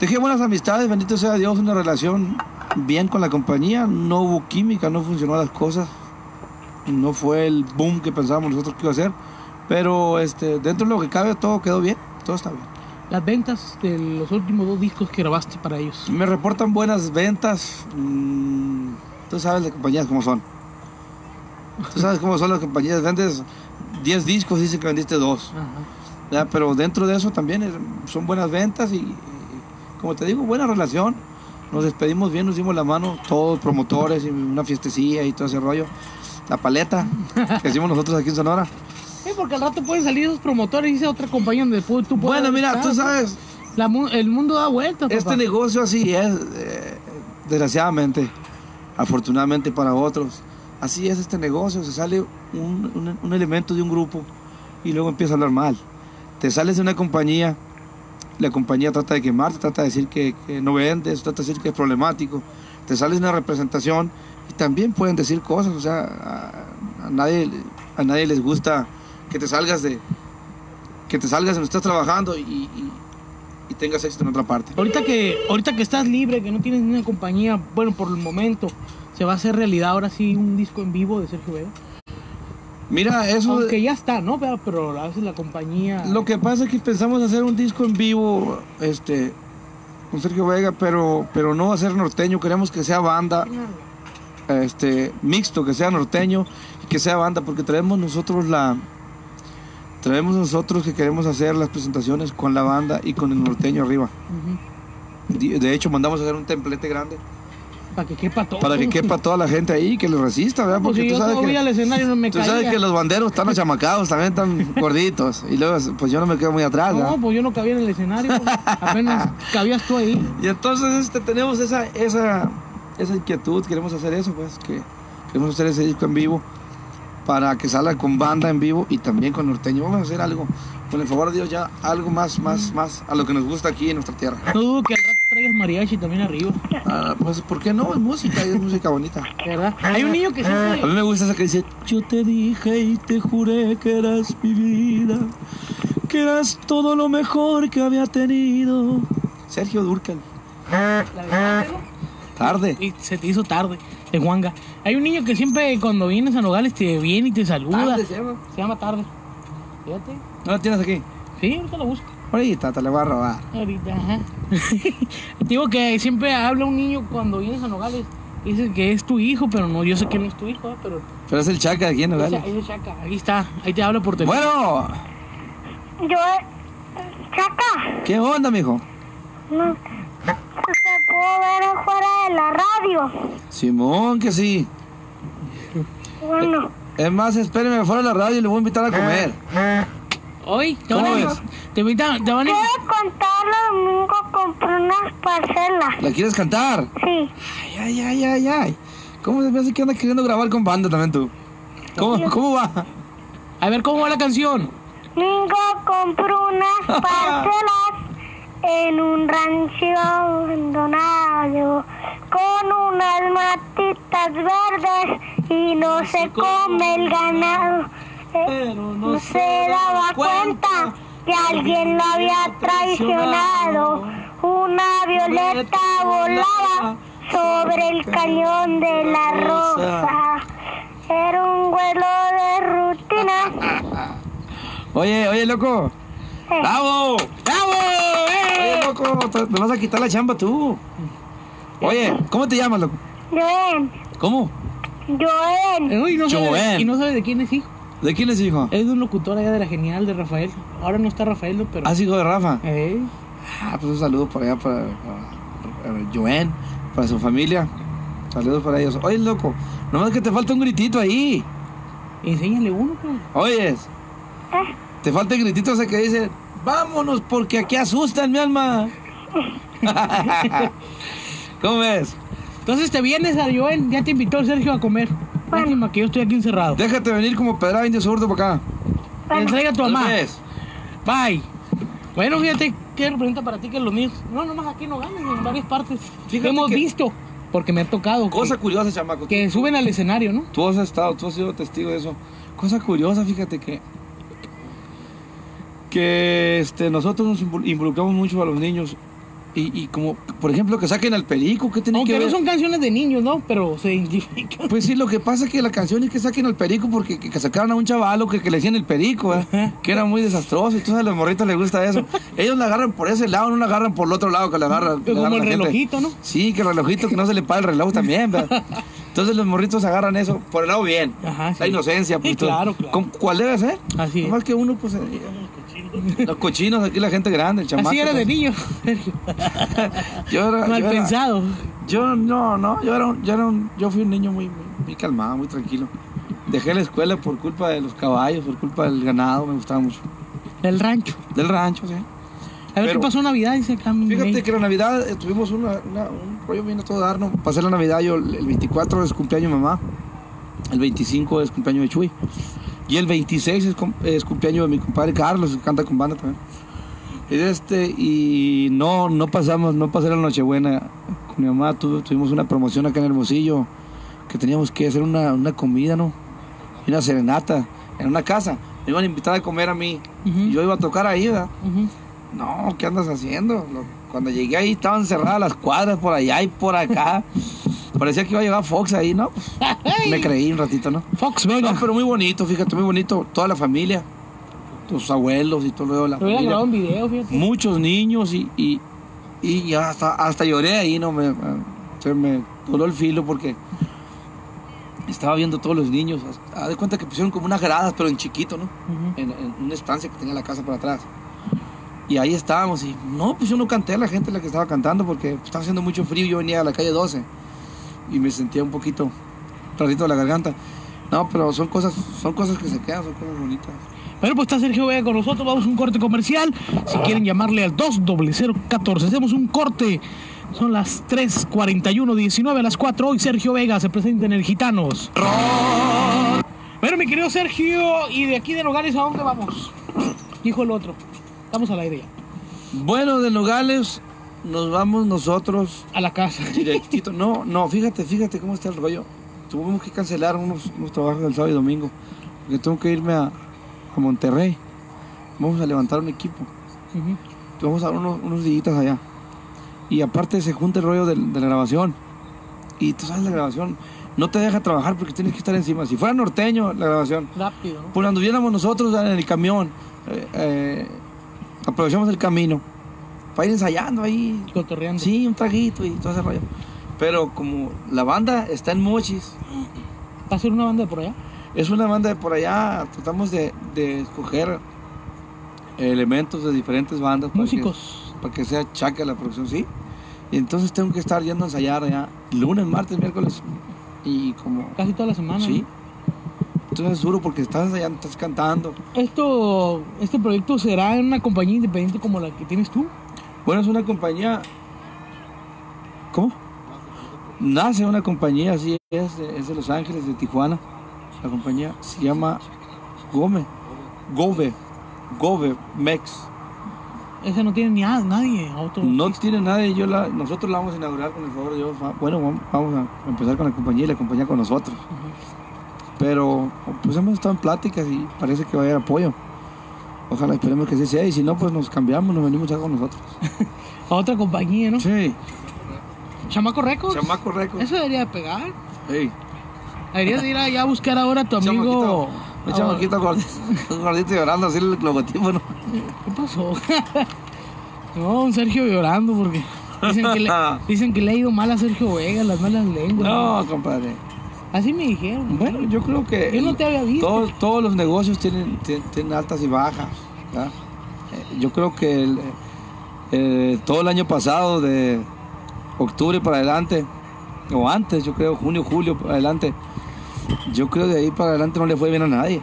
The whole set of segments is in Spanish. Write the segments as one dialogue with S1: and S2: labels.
S1: Dejé buenas amistades, bendito sea Dios, una relación bien con la compañía. No hubo química, no funcionó las cosas. No fue el boom que pensábamos nosotros que iba a ser. Pero este, dentro de lo que cabe, todo quedó bien. Todo está bien.
S2: Las ventas de los últimos dos discos que grabaste para ellos.
S1: Me reportan buenas ventas. Mm, tú sabes las compañías cómo son. Tú sabes cómo son las compañías. Vendes 10 discos, dice que vendiste dos.
S2: Ajá.
S1: Ya, pero dentro de eso también son buenas ventas y, como te digo, buena relación. Nos despedimos bien, nos dimos la mano, todos promotores y una fiestecilla y todo ese rollo. La paleta que hicimos nosotros aquí en Sonora.
S2: Sí, porque al rato pueden salir esos promotores y dice otra compañía donde tú puedas
S1: Bueno, mira,
S2: estar,
S1: tú sabes,
S2: La el mundo da vueltas.
S1: este
S2: papá.
S1: negocio así es, eh, desgraciadamente, afortunadamente para otros. Así es este negocio, se sale un, un- un elemento de un grupo y luego empieza a hablar mal. Te sales de una compañía, la compañía trata de quemarte, trata de decir que, no vendes, trata de decir que es problemático. Te sales una representación y también pueden decir cosas, o sea, a, a nadie, a nadie les gusta que te salgas de que te salgas donde estás trabajando y, tengas éxito en otra parte.
S2: Ahorita que, ahorita que estás libre, que no tienes ni una compañía, bueno, por el momento, se va a hacer realidad ahora sí un disco en vivo de Sergio Vega.
S1: Mira, eso
S2: Aunque ya está, ¿no? Pero, a veces la compañía.
S1: lo que pasa es que pensamos hacer un disco en vivo este con Sergio Vega, pero pero no hacer norteño, queremos que sea banda, este mixto, que sea norteño y que sea banda porque traemos nosotros la traemos nosotros que queremos hacer las presentaciones con la banda y con el norteño arriba. De hecho, mandamos a hacer un templete grande
S2: Para que quepa todo.
S1: para que quepa toda la gente ahí, que le resista, ¿verdad?
S2: Pues
S1: Porque
S2: si
S1: tú
S2: yo
S1: sabes que
S2: al escenario no me
S1: Tú sabes que los banderos están achamacados, también están gorditos. Y luego, pues yo no me quedo muy atrás, ¿verdad?
S2: No, pues yo no cabía en el escenario. pues, apenas cabías tú ahí.
S1: Y entonces este, tenemos esa, esa, esa inquietud, queremos hacer eso, pues, que queremos hacer ese disco en vivo para que salga con banda en vivo y también con norteño. Vamos a hacer algo, con el favor de Dios, ya algo más, más, más a lo que nos gusta aquí en nuestra tierra.
S2: No dudo que mariachi también arriba.
S1: Ah, pues, ¿por qué no? Es música, es música bonita.
S2: ¿Verdad? Hay un niño que
S1: A mí me gusta esa que dice, yo te dije y te juré que eras mi vida, que eras todo lo mejor que había tenido. Sergio Durcal,
S2: La
S1: tarde.
S2: Y se te hizo tarde, de Juanga. Hay un niño que siempre cuando vienes a Nogales te viene y te saluda.
S1: Tarde se llama.
S2: Se llama Tarde. Fíjate.
S1: ¿No la tienes aquí?
S2: Sí, ahorita lo busco.
S1: Ahorita te la voy a robar.
S2: Ahorita, ajá. digo que siempre habla un niño cuando vienes a Nogales. Dice que es tu hijo, pero no, yo sé que no es tu hijo, ¿eh? pero.
S1: Pero es el chaca de aquí en
S2: Ese,
S1: Nogales.
S2: ese Chaca, ahí está, ahí te habla por teléfono.
S1: Bueno,
S3: Yo, Chaca,
S1: ¿qué onda, mijo?
S3: no, te puedo ver afuera de la radio.
S1: Simón, que sí.
S3: Bueno,
S1: Es más, espéreme fuera de la radio y le voy a invitar a comer.
S2: Hoy, te van
S1: ¿Cómo
S2: a.
S1: ves?
S2: Te, invitan- te van a.
S3: quiero contarle domingo compré unas parcelas.
S1: ¿La quieres cantar?
S3: Sí,
S1: Ay, ay, ay, ay, ay. ¿Cómo se me hace que andas queriendo grabar con banda también tú? ¿Cómo, cómo va?
S2: A ver, ¿cómo va la canción?
S3: domingo compró unas parcelas en un rancho abandonado con unas matitas verdes y no se come el ganado.
S2: Pero
S3: no se daba cuenta que alguien lo había traicionado. Una violeta volaba sobre el cañón de la rosa. Era un vuelo de rutina.
S1: Oye, oye, loco.
S3: Eh,
S1: ¡Bravo!
S2: ¡Bravo!
S1: Oye,
S2: ¡Eh!
S1: loco, te- me vas a quitar la chamba tú. Oye, ¿cómo te llamas, loco?
S3: Joen,
S1: ¿Cómo?
S3: Joen,
S2: Uy, no sabe,
S1: Joven.
S2: y no sabe de quién es hijo.
S1: ¿De quién es hijo?
S2: Es de un locutor allá de la genial de Rafael. Ahora no está Rafael, pero.
S1: ¿Ah, es hijo de Rafa?
S2: Eh,
S1: Ah, pues un saludo por allá para, para, para Joen, para su familia. Saludos para ellos. Oye, loco, nomás que te falta un gritito ahí.
S2: enséñale uno, pues.
S1: Oyes,
S3: eh,
S1: te falta el gritito ese que dice, vámonos porque aquí asustan mi alma. ¿Cómo ves?
S2: Entonces te vienes a Joen, ya te invitó Sergio a comer. Lástima que yo estoy aquí encerrado.
S1: Déjate venir como pedra indio zurdo para acá.
S2: Que traiga a tu mamá. Bye. Bueno, fíjate, ¿qué representa para ti que los míos? No, nomás aquí no ganan, en varias partes.
S1: Fíjate
S2: Hemos
S1: que-
S2: visto, porque me ha tocado.
S1: Cosa
S2: que,
S1: curiosa, chamaco.
S2: que suben al escenario, ¿no?
S1: Tú has estado, tú has sido testigo de eso. Cosa curiosa, fíjate que que este, nosotros nos invol- involucramos mucho a los niños Y, y como, por ejemplo, que saquen al perico, ¿qué tiene
S2: Aunque
S1: que
S2: no
S1: ver?
S2: son canciones de niños, ¿no? Pero se identifican.
S1: Pues sí, lo que pasa es que la canción es que saquen al perico porque que, que sacaron a un chavalo que, que le decían el perico, ¿eh? Que era muy desastroso. Entonces a los morritos les gusta eso. Ellos la agarran por ese lado, no la agarran por el otro lado que la agarran.
S2: Como
S1: la agarra
S2: el
S1: gente.
S2: relojito, ¿no?
S1: Sí, que el relojito, que no se le paga el reloj también, ¿verdad? Entonces los morritos agarran eso por el lado bien.
S2: Ajá, sí.
S1: La inocencia, pues.
S2: Sí, claro, claro.
S1: ¿Con- ¿Cuál debe ser?
S2: Así es.
S1: Más que uno, pues. eh, los cochinos, aquí la gente grande, el chamaco.
S2: Así era de
S1: pues.
S2: niño, Sergio.
S1: Yo era,
S2: Mal
S1: yo era-
S2: pensado.
S1: yo no, no, yo era, un- yo era un- yo fui un niño muy, muy, calmado, muy tranquilo. Dejé la escuela por culpa de los caballos, por culpa del ganado, me gustaba mucho.
S2: El rancho.
S1: Del rancho, sí.
S2: A ver
S1: Pero-
S2: qué pasó Navidad, dice acá
S1: Fíjate que la Navidad eh, tuvimos una, una- un rollo bien a todo dar, ¿no? Pasé la Navidad yo el el 24 es cumpleaños de mamá, el 25 es cumpleaños de Chuy y el 26 es, cum- es cumpleaños de mi compadre Carlos, que canta con banda también. Este, y no, no pasamos, no pasé la Nochebuena con mi mamá, tuvimos una promoción acá en Hermosillo, que teníamos que hacer una, una comida, ¿no? Una serenata en una casa. Me iban a invitar a comer a mí. Y yo iba a tocar ahí, ¿verdad? No, ¿qué andas haciendo? Cuando llegué ahí estaban cerradas las cuadras por allá y por acá. Parecía que iba a llegar Fox ahí, ¿no? Me creí un ratito, ¿no?
S2: Fox Vega.
S1: No, pero muy bonito, fíjate, muy bonito. Toda la familia, tus abuelos y todo lo de la
S2: grabado
S1: familia.
S2: en video, fíjate.
S1: Muchos niños y, y, y hasta, hasta lloré ahí, ¿no? Me, se me doló el filo porque estaba viendo todos los niños. Haz de cuenta que pusieron como unas gradas, pero en chiquito, ¿no?
S2: Ujú.
S1: en, en una estancia que tenía la casa por atrás. Y ahí estábamos y no, pues yo no canté a la gente la que estaba cantando porque estaba haciendo mucho frío y yo venía a la calle 12 y me sentía un poquito rarito de la garganta. No, pero son cosas, son cosas que se quedan, son cosas bonitas.
S2: Bueno, pues está Sergio Vega con nosotros. Vamos a un corte comercial. Si quieren llamarle al 20014, hacemos un corte. Son las 3:41, 19 a las 4. Hoy Sergio Vega se presenta en el Gitanos. Bueno, mi querido Sergio, ¿y de aquí de Nogales a dónde vamos? Dijo el otro. Estamos al aire ya.
S1: Bueno, de Nogales nos vamos nosotros
S2: A la casa.
S1: directito. No, no, fíjate, fíjate cómo está el rollo. Tuvimos que cancelar unos, unos trabajos del sábado y domingo porque tengo que irme a, a Monterrey. Vamos a levantar un equipo.
S2: Ujú.
S1: vamos a dar unos, unos días allá. Y aparte se junta el rollo de, la grabación. Y tú sabes, la grabación no te deja trabajar porque tienes que estar encima. Si fuera norteño la grabación,
S2: Rápido, ¿no?
S1: pues cuando viéramos nosotros en el camión, eh, eh, aprovechamos el camino para ir ensayando ahí.
S2: Cotorreando.
S1: Sí, un traguito y todo ese rollo. Pero como la banda está en Mochis,
S2: ¿Va a ser una banda de por allá?
S1: es una banda de por allá, tratamos de, de escoger elementos de diferentes bandas. para que-
S2: Músicos.
S1: para que sea chaca la producción, sí. Y entonces tengo que estar yendo a ensayar ya lunes, martes, miércoles. Y como,
S2: Casi toda la semana.
S1: sí.
S2: ¿no?
S1: Entonces es duro porque estás ensayando, estás cantando.
S2: Esto, este proyecto será en una compañía independiente como la que tienes tú.
S1: Bueno, es una compañía. ¿Cómo? Nace una compañía, así es, de- es de Los Ángeles, de Tijuana. La compañía se llama Gome. Gove. Gove Mex.
S2: Ese no tiene ni a nadie. Otro
S1: No tiene nadie, yo la, nosotros la vamos a inaugurar con el favor de Dios. Bueno, vamos- vamos a empezar con la compañía y la compañía con nosotros. Pero pues hemos estado en pláticas y parece que va a haber apoyo. Ojalá esperemos que sí sea y si no, pues nos cambiamos, nos venimos ya con nosotros.
S2: A otra compañía, ¿no?
S1: Sí,
S2: Chamaco Records.
S1: chamaco récord.
S2: Eso debería de pegar.
S1: Sí.
S2: Deberías de ir allá a buscar ahora a tu amigo.
S1: Un chamaquito gordito, un gordito llorando así el logotipo, ¿no?
S2: ¿Qué pasó? no, un Sergio llorando porque dicen que, le, dicen que le ha ido mal a Sergio Vega, las malas lenguas.
S1: No, compadre.
S2: Así me dijeron.
S1: Bueno, yo creo que
S2: Yo no te había visto.
S1: Todos, todos los negocios tienen, tien- tienen altas y bajas. ¿verdad? Eh, Yo creo que el, eh, todo el año pasado, de octubre para adelante, o antes, yo creo, junio, julio para adelante, yo creo de ahí para adelante no le fue bien a nadie.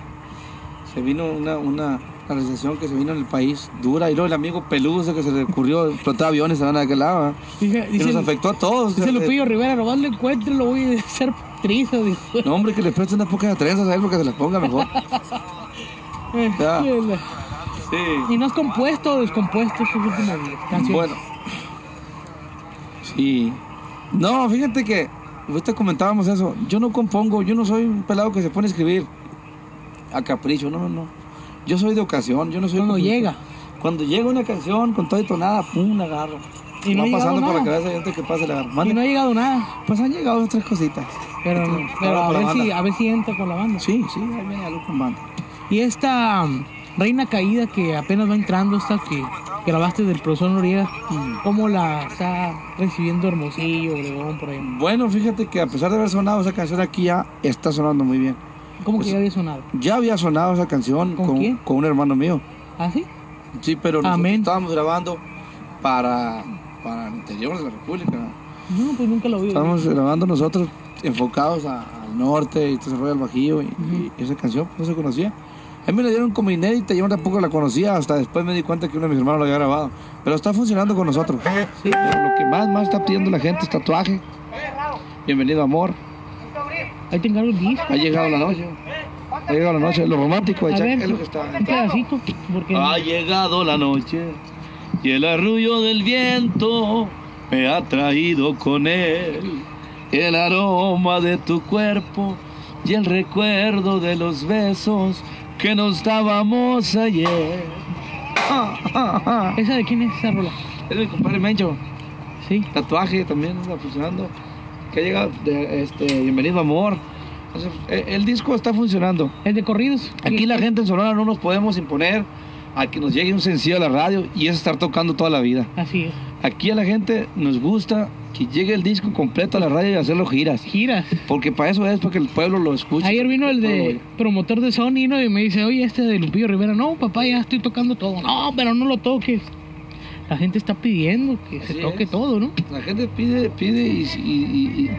S1: Se vino una, una la recesión que se vino en el país dura, y luego el amigo peludo que se le ocurrió explotar aviones a aquel lado, ¿verdad?
S2: Dice,
S1: que
S2: dice,
S1: nos afectó a todos.
S2: dice
S1: Eh,
S2: Lupillo Rivera, nomás lo encuentre, lo voy a hacer trizo. dijo.
S1: No, hombre, que le preste unas pocas trenzas a él porque se las ponga mejor. Ya. Sí.
S2: ¿Y no has compuesto o descompuesto estos últimos días? Canciones.
S1: Bueno. Sí. No, fíjate que ahorita comentábamos eso. Yo no compongo, yo no soy un pelado que se pone a escribir a capricho, no, no, no. Yo soy de ocasión, yo no soy
S2: Cuando
S1: como-
S2: llega.
S1: Cuando llega una canción con toda tonada, pum, la agarro.
S2: Y no ha
S1: va
S2: llegado
S1: pasando por la cabeza y antes que pase la
S2: Y no ha llegado nada.
S1: Pues han llegado tres cositas.
S2: Pero, pero a,
S1: con
S2: ver si, a ver si entra con la banda.
S1: Sí, sí, ahí viene algo con banda.
S2: Y esta um, reina caída que apenas va entrando, esta que grabaste del profesor Noriega, ¿cómo la está recibiendo Hermosillo, Obregón, por ahí?
S1: Bueno, fíjate que a pesar de haber sonado esa canción aquí ya está sonando muy bien.
S2: ¿Cómo
S1: Pues-
S2: que ya había sonado?
S1: Ya había sonado esa canción
S2: ¿Con quién?
S1: con un hermano mío.
S2: ¿Ah, sí?
S1: Sí, pero
S2: Amén.
S1: estábamos grabando para, para el interior de la República.
S2: No, pues nunca lo vi.
S1: Estábamos grabando nosotros enfocados a- al norte y todo ese rollo del Bajío y, y esa canción pues, no se conocía. A mí me la dieron como inédita, yo tampoco la conocía, hasta después me di cuenta que uno de mis hermanos la había grabado. Pero está funcionando con nosotros. Sí, pero lo que más, más está pidiendo la gente es tatuaje. Bienvenido amor.
S2: Ahí te encargo el disco.
S1: Ha llegado la noche. Ha llegado la noche. Lo romántico de
S2: A
S1: Chac-
S2: ver,
S1: es lo que está.
S2: un pedacito. Porque
S1: Ha llegado la noche y el arrullo del viento me ha traído con él el aroma de tu cuerpo y el recuerdo de los besos que nos dábamos ayer.
S2: ¿Esa de quién es esa rola?
S1: Es mi compadre Mencho,
S2: Sí.
S1: tatuaje también está funcionando. Que ha llegado, de, este, bienvenido amor. Eh, el disco está funcionando.
S2: ¿Es de corridos?
S1: Aquí la gente en Sonora no nos podemos imponer a que nos llegue un sencillo a la radio y es estar tocando toda la vida.
S2: Así es.
S1: Aquí a la gente nos gusta que llegue el disco completo a la radio y hacerlo giras.
S2: Giras.
S1: Porque para eso es, para que el pueblo lo escuche.
S2: Ayer vino el de promotor de Sony ¿no? y me dice, oye, este de Lupillo Rivera, no, papá, ya estoy tocando todo. No, pero no lo toques. La gente está pidiendo que se toque
S1: es.
S2: todo, ¿no?
S1: La gente pide, pide y, y- y- y-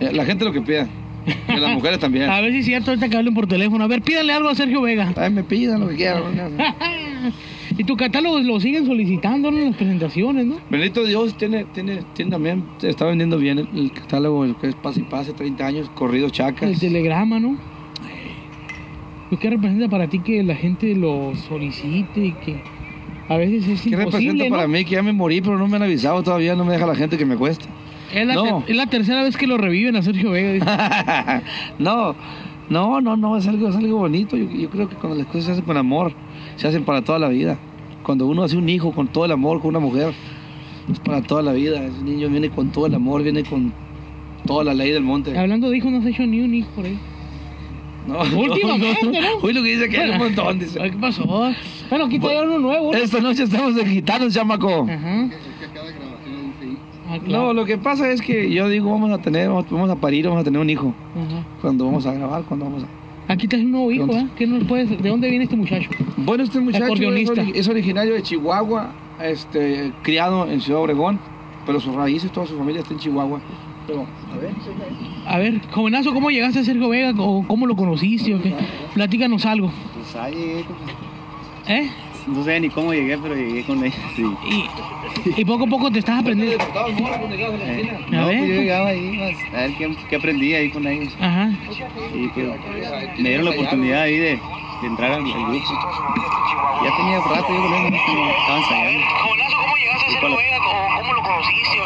S1: eh, la gente lo que pida. Y las mujeres también.
S2: A ver si es cierto ahorita que hablen por teléfono. A ver, pídanle algo a Sergio Vega.
S1: Ay, me pidan lo que quieran.
S2: y tu catálogo lo siguen solicitando en las presentaciones, ¿no?
S1: Bendito Dios, tiene, tiene, tiene también, se está vendiendo bien el, el catálogo, el que es Pase y Pase, 30 años, corridos chacas.
S2: El telegrama, ¿no? Pues, ¿Qué representa para ti que la gente lo solicite y que a veces es
S1: ¿Qué
S2: imposible,
S1: representa
S2: ¿no?
S1: para mí? Que ya me morí, pero no me han avisado todavía, no me deja la gente que me cuesta.
S2: Es la,
S1: No.
S2: es la tercera vez que lo reviven a Sergio Vega.
S1: no, no, no, no, es algo, es algo bonito. Yo, yo creo que cuando las cosas se hacen con amor, se hacen para toda la vida. Cuando uno hace un hijo con todo el amor, con una mujer, es para toda la vida. Ese niño viene con todo el amor, viene con toda la ley del monte.
S2: Hablando de hijos, no has hecho ni un hijo por ahí.
S1: No,
S2: Últimamente, ¿no?
S1: Uy, lo que dice que hay un montón, dice.
S2: ¿Qué pasó? Bueno, aquí trae uno nuevo. ¿no?
S1: Esta noche estamos de gitanos, chamaco.
S2: Ajá. Ah,
S1: No, lo que pasa es que yo digo, vamos a tener, vamos, a parir, vamos a tener un hijo.
S2: Ajá.
S1: Cuando vamos a grabar, cuando vamos a...
S2: Aquí traes un nuevo hijo. ¿eh? ¿Qué nos puedes... ¿De dónde viene este muchacho?
S1: Bueno, este muchacho es, originario de Chihuahua, este, criado en Ciudad Obregón, pero sus raíces, toda su familia está en Chihuahua. Pero, a ver,
S2: A ver, jovenazo, ¿cómo llegaste a Sergio Vega? ¿O cómo lo conociste o qué? Platícanos algo.
S4: Pues ahí
S2: ¿Eh?
S4: No sé ni cómo llegué, pero llegué con ella. Sí.
S2: Y, y poco a poco te estás aprendiendo.
S4: Eh,
S2: A
S4: no,
S2: ver.
S4: pues yo llegaba ahí a ver qué, qué aprendí ahí con ellos.
S2: Ajá.
S4: Y pues me dieron la oportunidad ahí de, de entrar al, al grupo. Ya tenía rato yo con ellos, estaba ensayando.
S2: ¿cómo llegaste a Vega? ¿Cómo lo conociste